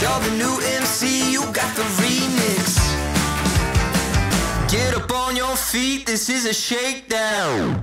You're the new MC, you got the remix. Get up on your feet, this is a shakedown.